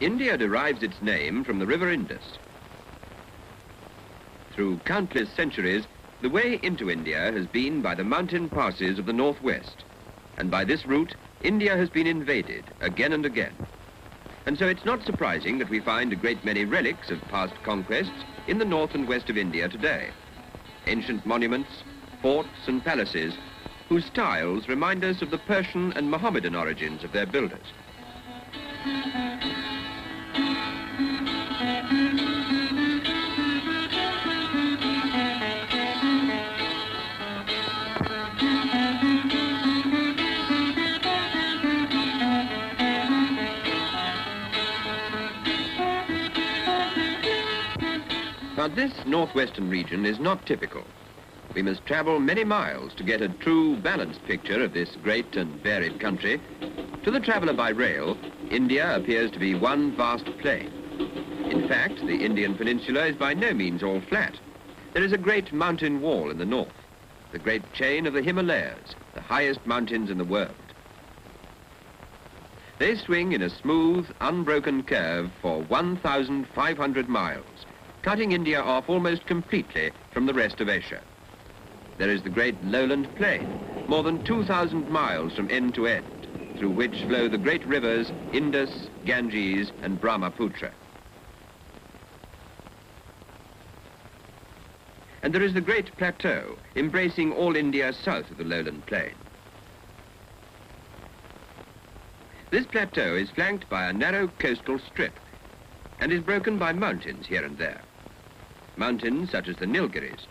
India derives its name from the river Indus. Through countless centuries, the way into India has been by the mountain passes of the northwest. And by this route, India has been invaded again and again. And so it's not surprising that we find a great many relics of past conquests in the north and west of India today. Ancient monuments, forts and palaces, whose styles remind us of the Persian and Mohammedan origins of their builders. But this northwestern region is not typical. We must travel many miles to get a true balanced picture of this great and varied country. To the traveller by rail, India appears to be one vast plain. In fact, the Indian peninsula is by no means all flat. There is a great mountain wall in the north, the great chain of the Himalayas, the highest mountains in the world. They swing in a smooth, unbroken curve for 1,500 miles, cutting India off almost completely from the rest of Asia. There is the great lowland plain, more than 2,000 miles from end to end, through which flow the great rivers Indus, Ganges and Brahmaputra. And there is the great plateau, embracing all India south of the lowland plain. This plateau is flanked by a narrow coastal strip and is broken by mountains here and there mountains such as the Nilgiris,